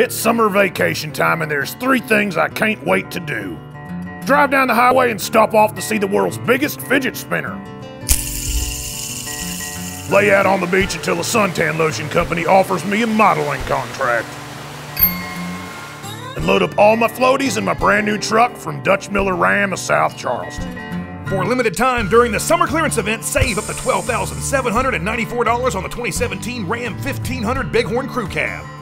It's summer vacation time, and there's three things I can't wait to do drive down the highway and stop off to see the world's biggest fidget spinner. Lay out on the beach until the suntan lotion company offers me a modeling contract. And load up all my floaties in my brand new truck from Dutch Miller Ram of South Charleston. For a limited time during the summer clearance event, save up to $12,794 on the 2017 Ram 1500 Bighorn Crew Cab.